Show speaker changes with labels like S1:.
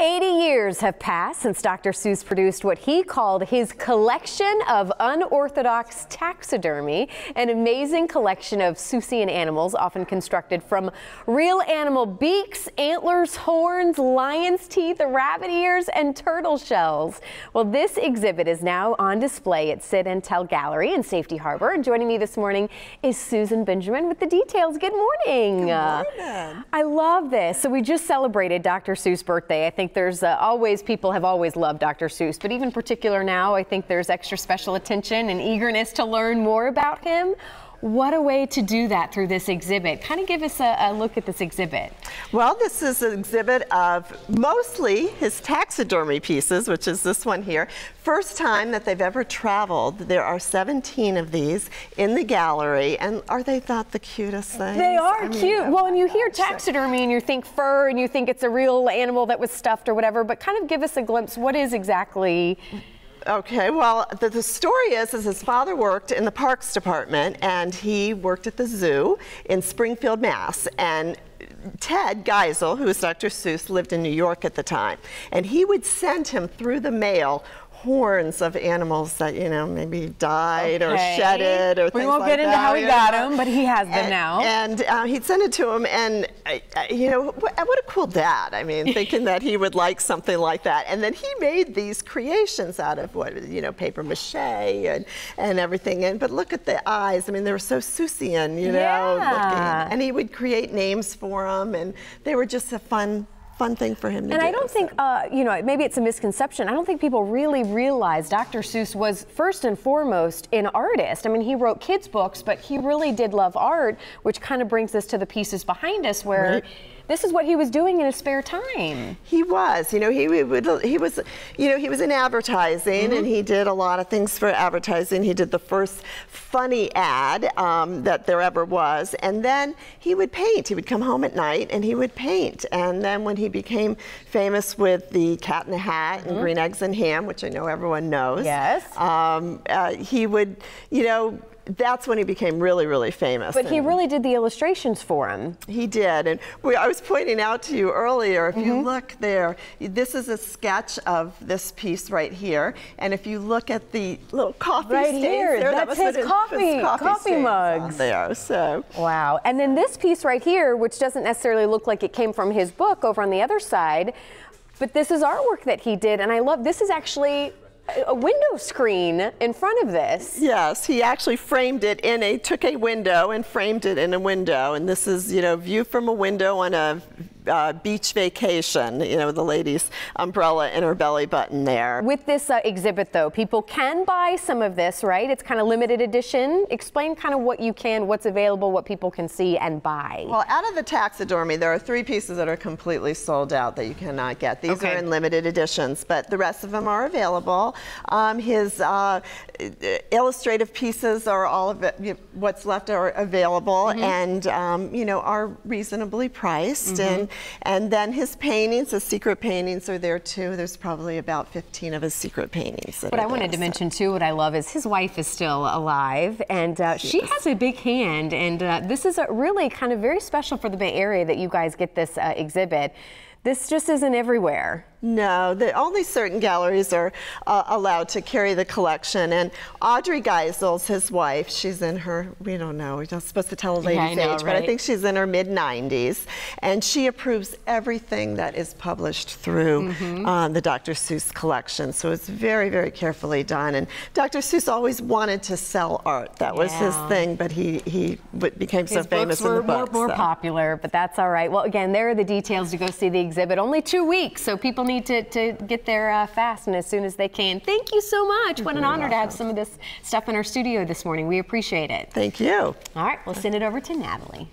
S1: 80 years have passed since Dr. Seuss produced what he called his collection of unorthodox taxidermy, an amazing collection of Seussian animals often constructed from real animal beaks, antlers, horns, lion's teeth, rabbit ears, and turtle shells. Well, this exhibit is now on display at Syd Entel Gallery in Safety Harbor. And joining me this morning is Susan Benjamin with the details. Good morning.
S2: Good morning.
S1: I love this. So we just celebrated Dr. Seuss' birthday. I think think there's uh, always, people have always loved Dr. Seuss, but even particular now, I think there's extra special attention and eagerness to learn more about him. What a way to do that through this exhibit. Kind of give us a, a, look at this exhibit.
S2: Well, this is an exhibit of mostly his taxidermy pieces, which is this one here. First time that they've ever traveled. There are 17 of these in the gallery. And are they not the cutest things?
S1: They are I mean, cute. Oh well, and you hear taxidermy and you think fur and you think it's a real animal that was stuffed or whatever, but kind of give us a glimpse. What is exactly
S2: Okay, well, the, the, story is, is his father worked in the parks department and he worked at the zoo in Springfield, Mass. And Ted Geisel, who was Dr. Seuss, lived in New York at the time. And he would send him through the mail horns of animals that you know maybe died okay. or shedded or
S1: we won't like get into
S2: that.
S1: how he got them but he has them
S2: and,
S1: now
S2: and uh, he'd send it to him and uh, you know what, what, a cool dad i mean thinking that he would like something like that and then he made these creations out of what you know paper mache and and everything and but look at the eyes i mean they were so Seussian you know
S1: yeah.
S2: looking and he would create names for them and they were just a fun fun thing for him to
S1: and
S2: do.
S1: I don't think, uh, you know, maybe it's a misconception. I don't think people really realize Dr. Seuss was first and foremost an artist. I mean, he wrote kids' books, but he really did love art, which kind of brings us to the pieces behind us where. Right this is what he was doing in his spare time.
S2: He was, you know, he, would, he was, you know, he was in advertising mm -hmm. and he did a lot of things for advertising. He did the first funny ad um, that there ever was, and then he would paint. He would come home at night and he would paint. And then when he became famous with the Cat in the Hat and mm -hmm. Green Eggs and Ham, which I know everyone knows,
S1: yes,
S2: um, uh, he would, you know, that's when he became really, really famous.
S1: But he really did the illustrations for him.
S2: He did. And we, I was pointing out to you earlier, if mm -hmm. you mm-hmm. look there, this is a sketch of this piece right here. And if you look at the little coffee
S1: right here,
S2: there,
S1: that's
S2: that
S1: his coffee,
S2: his coffee,
S1: coffee mugs.
S2: there, so.
S1: Wow. And then this piece right here, which doesn't necessarily look like it came from his book over on the other side, but this is artwork that he did. And I love, this is actually a window screen in front of this.
S2: Yes, he actually framed it in a, took a window and framed it in a window. And this is, you know, view from a window on a uh, beach vacation, you know, the lady's umbrella in her belly button there.
S1: With this uh, exhibit, though, people can buy some of this, right? It's kind of limited edition. Explain kind of what you can, what's available, what people can see and buy.
S2: Well, out of the taxidermy, there are three pieces that are completely sold out that you cannot get. These okay. are in limited editions, but the rest of them are available. Um, his uh, illustrative pieces are all of it, what's left are available mm -hmm. and, um, you know, are reasonably priced. Mm -hmm. And and then his paintings, his secret paintings are there too. There's probably about 15 of his secret paintings.
S1: What I wanted there, to so. mention too, what I love is his wife is still alive and uh, she, she has a big hand. And uh, this is really kind of very special for the Bay Area that you guys get this uh, exhibit. This just isn't everywhere.
S2: No, the, only certain galleries are uh, allowed to carry the collection. And Audrey Geisel's his wife. She's in her, we don't know, we're not supposed to tell a lady's
S1: yeah, know,
S2: age,
S1: right?
S2: but I think she's in her mid 90s. And she approves everything that is published through mm -hmm. um, the Dr. Seuss collection. So it's very, very carefully done. And Dr. Seuss always wanted to sell art. That was yeah. his thing, but he, he became
S1: his
S2: so famous in the books.
S1: More, more so. popular, but that's all right. Well, again, there are the details to go see the exhibit. Only two weeks, so people need to, to get there uh, fast and as soon as they can. Thank you so much. What an honor welcome. to have some of this stuff in our studio this morning. We appreciate it.
S2: Thank you.
S1: All right, we'll send it over to Natalie.